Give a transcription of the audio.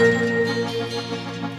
Música